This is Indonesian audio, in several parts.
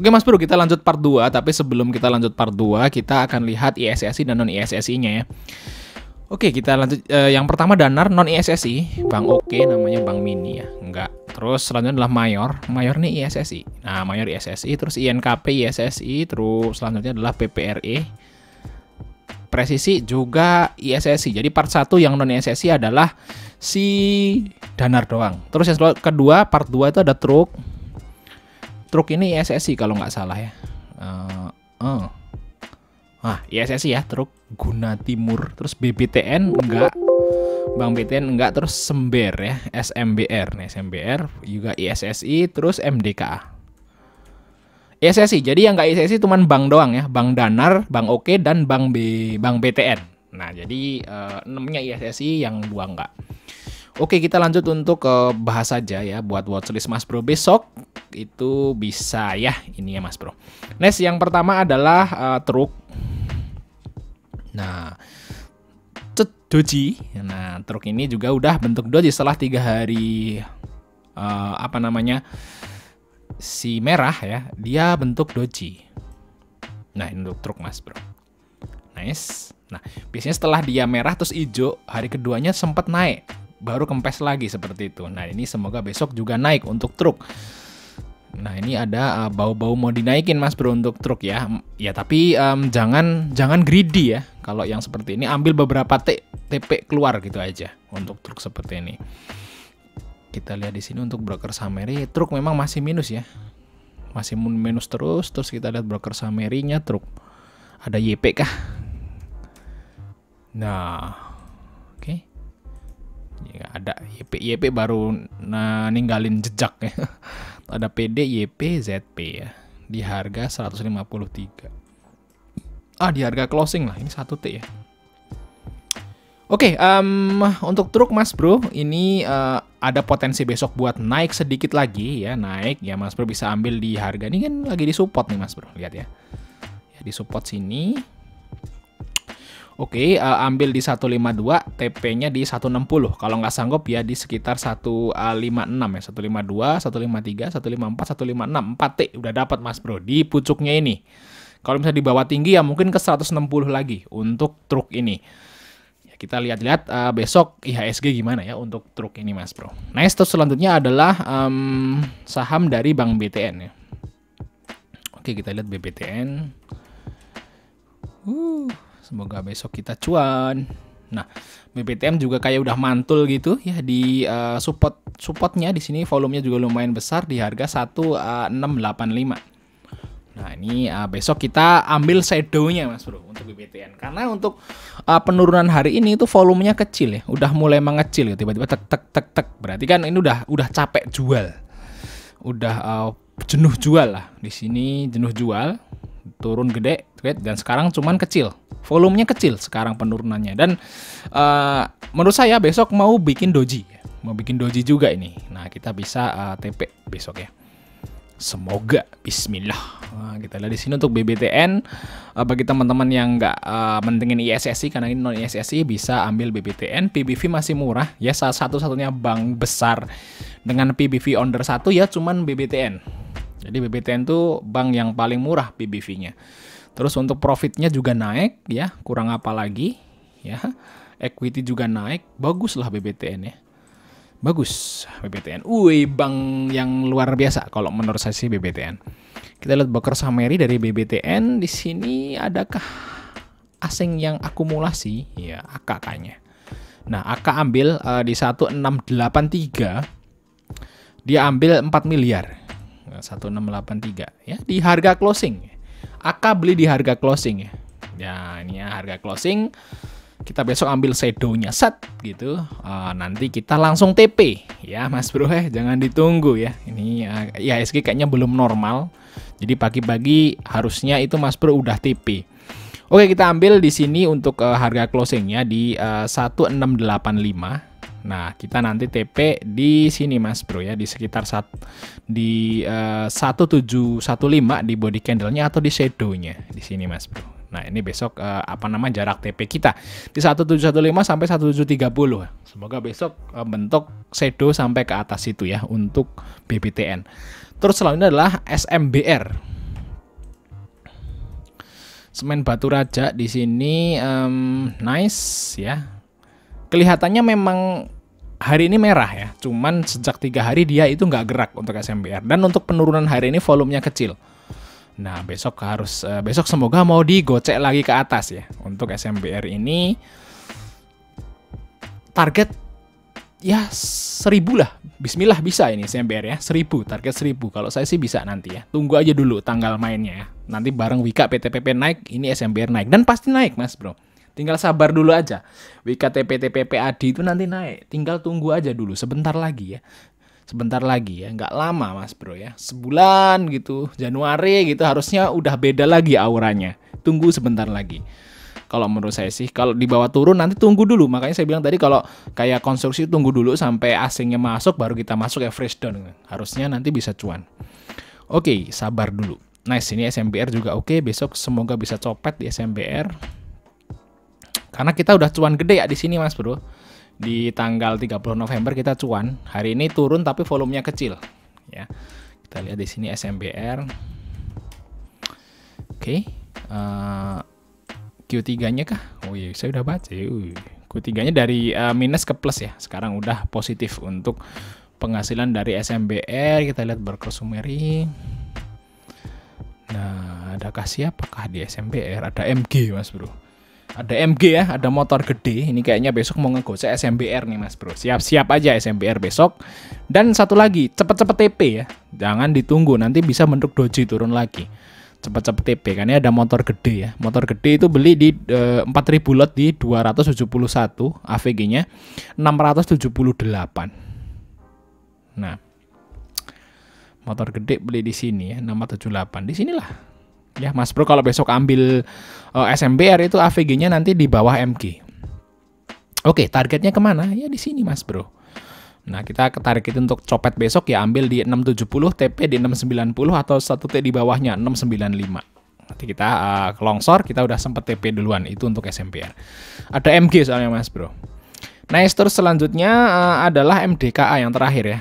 Oke Mas Bro, kita lanjut part 2, tapi sebelum kita lanjut part 2, kita akan lihat ISSI dan non ISSI-nya ya. Oke, kita lanjut eh, yang pertama Danar non ISSI, Bang Oke namanya Bang Mini ya. Enggak. Terus selanjutnya adalah Mayor. Mayor nih ISSI. Nah, Mayor ISSI, terus INKP ISSI, terus selanjutnya adalah PPRE. Presisi juga ISSI. Jadi part 1 yang non ISSI adalah si Danar doang. Terus yang kedua, part 2 itu ada truk, truk ini ISSI kalau nggak salah ya. Uh, uh. Ah, ISSI ya, truk Guna Timur. Terus BBTN enggak. Bang BTN enggak terus Sember ya, SMBR nih, SMBR juga ISSI terus MDK. ISSI. Jadi yang nggak ISSI cuma Bang doang ya, Bang Danar, Bang Oke dan Bang B Bang BTN. Nah, jadi uh, namanya ISSI yang dua enggak. Oke, kita lanjut untuk ke uh, bahas saja ya buat watchlist Mas Bro besok itu bisa ya ini ya Mas Bro. Next yang pertama adalah uh, truk. Nah, doji. Nah, truk ini juga udah bentuk doji setelah tiga hari uh, apa namanya si merah ya, dia bentuk doji. Nah, ini untuk truk Mas Bro. Nice. Nah, biasanya setelah dia merah terus hijau, hari keduanya sempat naik baru kempes lagi seperti itu. Nah, ini semoga besok juga naik untuk truk. Nah, ini ada uh, bau-bau mau dinaikin Mas Bro untuk truk ya. Ya, tapi um, jangan jangan greedy ya. Kalau yang seperti ini ambil beberapa T, TP keluar gitu aja untuk truk seperti ini. Kita lihat di sini untuk broker Sameri, truk memang masih minus ya. Masih minus terus. Terus kita lihat broker Samerinya truk. Ada YP kah? Nah, ya ada YP YP baru nah, ninggalin jejak ya ada PD YP ZP ya. Di harga 153 ah di harga closing lah. Ini satu T ya. Oke, okay, um, untuk truk Mas Bro, ini uh, ada potensi besok buat naik sedikit lagi ya, naik. Ya Mas Bro bisa ambil di harga. Ini kan lagi di support nih Mas Bro, lihat ya. Ya di support sini Oke, uh, ambil di 152, TP-nya di 160. Kalau nggak sanggup ya di sekitar 156 ya. 152, 153, 154, 156, 4T udah dapat Mas Bro di pucuknya ini. Kalau misalnya di bawah tinggi ya mungkin ke 160 lagi untuk truk ini. Ya, kita lihat-lihat uh, besok IHSG gimana ya untuk truk ini Mas Bro. Next terus selanjutnya adalah um, saham dari Bank BTN ya. Oke, kita lihat BBTN. Uh, Semoga besok kita cuan. Nah, BBTM juga kayak udah mantul gitu ya di uh, support supportnya di sini volumenya juga lumayan besar di harga 1685. Eh, nah, ini uh, besok kita ambil shadownya Mas Bro untuk BBTN karena untuk uh, penurunan hari ini itu volumenya kecil ya, udah mulai mengecil ya tiba-tiba tek tek tek tek. Berarti kan ini udah udah capek jual. Udah uh, jenuh jual lah. Di sini jenuh jual, turun gede dan sekarang cuman kecil. Volumenya kecil sekarang penurunannya. Dan uh, menurut saya besok mau bikin doji mau bikin doji juga ini. Nah kita bisa uh, eh, TP besok ya. Semoga. Bismillah. Nah, kita lihat di sini untuk BBTN uh, bagi teman-teman yang nggak uh, mentingin ISSI karena ini non ISSI bisa ambil BBTN PBV masih murah. Ya salah satu-satunya bank besar. Dengan PBV under satu ya cuman BBTN jadi BBTN tuh bank yang paling murah PBV-nya Terus untuk profitnya juga naik ya, kurang apa lagi ya. Equity juga naik, bagus lah BBTN ya. Bagus BBTN. Wih, bank yang luar biasa kalau menurut saya sih BBTN. Kita lihat broker Sameri dari BBTN di sini adakah asing yang akumulasi? Ya, AK kayaknya. Nah, AK ambil uh, di 1683 dia ambil 4 miliar. 1683 ya di harga closing AK beli di harga closing ya. Ya ini ya harga closing. Kita besok ambil shadownya set gitu. Uh, nanti kita langsung TP ya Mas Bro eh jangan ditunggu ya. Ini uh, ya IHSG kayaknya belum normal. Jadi pagi-pagi harusnya itu Mas Bro udah TP. Oke kita ambil di sini untuk uh, harga closingnya di uh, 1685 Nah, kita nanti TP di sini Mas Bro ya, di sekitar saat di uh, eh, 1715 di body candle-nya atau di shadow-nya di sini Mas Bro. Nah, ini besok uh, apa nama jarak TP kita di 1715 sampai 1730. Semoga besok uh, bentuk shadow sampai ke atas itu ya untuk BBTN. Terus selanjutnya adalah SMBR. Semen batu raja di sini um, nice ya. Kelihatannya memang hari ini merah ya. Cuman sejak tiga hari dia itu nggak gerak untuk SMBR dan untuk penurunan hari ini volumenya kecil. Nah besok harus uh, besok semoga mau digocek lagi ke atas ya. Untuk SMBR ini target ya seribu lah. Bismillah bisa ini SMBR ya seribu. Target seribu. Kalau saya sih bisa nanti ya. Tunggu aja dulu tanggal mainnya ya. Nanti bareng Wika PTPP naik ini SMBR naik. Dan pasti naik mas bro tinggal sabar dulu aja Wika TPTPP ADI itu nanti naik tinggal tunggu aja dulu sebentar lagi ya sebentar lagi ya nggak lama mas bro ya sebulan gitu Januari gitu harusnya udah beda lagi auranya tunggu sebentar lagi kalau menurut saya sih kalau di bawah turun nanti tunggu dulu. Makanya saya bilang tadi kalau kayak konstruksi tunggu dulu sampai asingnya masuk baru kita masuk ya fresh down. Harusnya nanti bisa cuan. Oke, sabar dulu. Nice, ini SMBR juga oke. Besok semoga bisa copet di SMBR. Karena kita udah cuan gede ya di sini Mas Bro. Di tanggal 30 November kita cuan. Hari ini turun tapi volumenya kecil ya. Kita lihat di sini SMBR. Oke. Uh, Q3-nya kah? Oh iya, saya udah baca. Q3-nya dari uh, minus ke plus ya. Sekarang udah positif untuk penghasilan dari SMBR. Kita lihat berkonsumeri. Nah, adakah siapakah di SMBR? Ada MG, Mas Bro. Ada MG ya, ada motor gede. Ini kayaknya besok mau ngegocek SMBR nih, Mas Bro. Siap-siap aja SMBR besok. Dan satu lagi, cepet-cepet TP ya. Jangan ditunggu, nanti bisa bentuk doji turun lagi cepet-cepet TP ini ada motor gede ya motor gede itu beli di e, eh, 4000 lot di 271 AVG-nya 678 nah motor gede beli di sini ya 678 di sinilah ya Mas Bro kalau besok ambil e, eh, SMBR itu AVG-nya nanti di bawah MG oke targetnya ke mana ya di sini Mas Bro Nah, kita itu untuk copet besok ya ambil di 670, TP di 690 atau satu T di bawahnya 695. Nanti kita uh, longsor, kita udah sempet TP duluan itu untuk SMPR. Ada MG soalnya Mas, Bro. Nah, terus selanjutnya uh, adalah MDKA yang terakhir ya.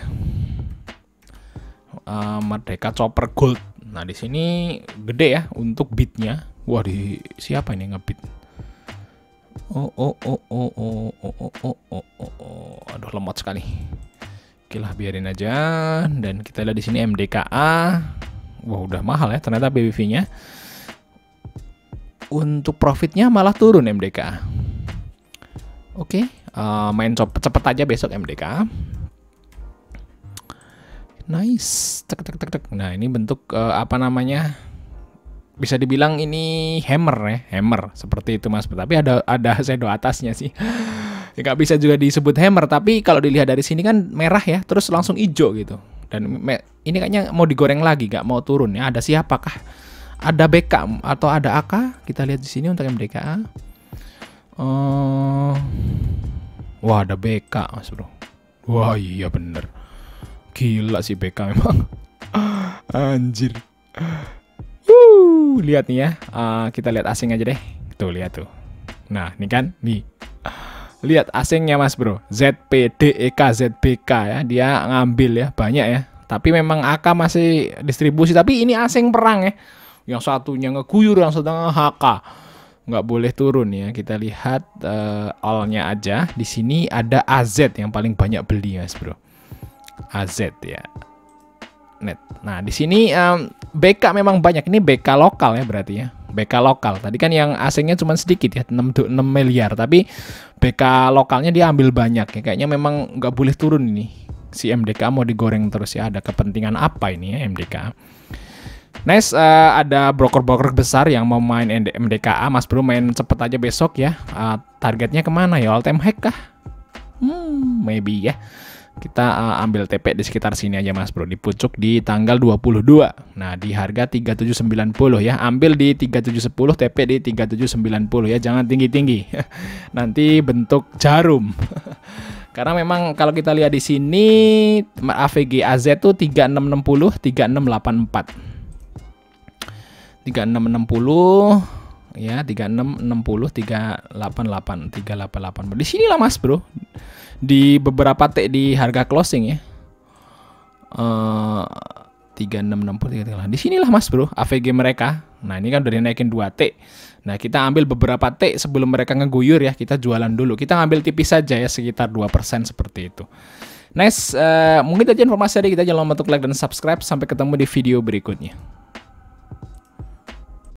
Uh, Merdeka Chopper Gold. Nah, di sini gede ya untuk bitnya. Wah, di siapa ini ngebit? Oh oh oh oh oh oh oh oh oh oh oh aduh lemot sekali. Oke lah biarin aja dan kita lihat di sini MDKA. Wah udah mahal ya ternyata BBV-nya. Untuk profitnya malah turun MDKA. Oke, uh, main cepet, cepet aja besok MDKA. Nice, tek tek tek tek. Nah ini bentuk uh, apa namanya? bisa dibilang ini hammer ya, hammer seperti itu Mas. Tapi ada ada shadow atasnya sih. ya nggak bisa juga disebut hammer, tapi kalau dilihat dari sini kan merah ya, terus langsung hijau gitu. Dan ini kayaknya mau digoreng lagi, nggak mau turun ya. Ada siapakah? Ada BK atau ada AK? Kita lihat di sini untuk MDKA. Uh, eh, wah ada BK Mas Bro. Wah iya bener. Gila sih BK memang. Anjir. Uh, lihat nih ya. Uh, kita lihat asing aja deh. Tuh, lihat tuh. Nah, ini kan, nih. Lihat asingnya Mas Bro. ZPDEK, ZBK ya. Dia ngambil ya, banyak ya. Tapi memang AK masih distribusi. Tapi ini asing perang ya. Yang satunya ngeguyur, yang satunya HK. Nggak boleh turun ya. Kita lihat uh, all-nya aja. Di sini ada AZ yang paling banyak beli Mas Bro. AZ ya net. Nah, di sini um, BK memang banyak. Ini BK lokal ya berarti ya. BK lokal. Tadi kan yang asingnya cuma sedikit ya, 6, 6 miliar. Tapi BK lokalnya dia ambil banyak ya. Kayaknya memang nggak boleh turun ini. Si MDK mau digoreng terus ya. Ada kepentingan apa ini ya MDK? Nice, uh, ada broker-broker besar yang mau main MDKA, Mas Bro main cepet aja besok ya. Uh, targetnya ke mana ya? All time high kah? Hmm, maybe ya kita uh, ambil TP di sekitar sini aja Mas Bro. Di pucuk di tanggal 22 nah di harga 3790 ya. Ambil di 3710 TP di 3790 ya. Jangan tinggi-tinggi. Nanti bentuk jarum. Karena memang kalau kita lihat di sini AVG AZ tuh 3660 3684 3660 ya 3660 388 388 di sinilah Mas Bro di beberapa T di harga closing ya. Uh, 3660 di sinilah Mas Bro, AVG mereka Nah, ini kan udah dinaikin 2T. Nah, kita ambil beberapa T sebelum mereka ngeguyur ya. Kita jualan dulu. Kita ngambil tipis saja ya, sekitar 2% seperti itu. Nice, uh, mungkin aja informasi dari kita. Jangan lupa untuk like dan subscribe. Sampai ketemu di video berikutnya.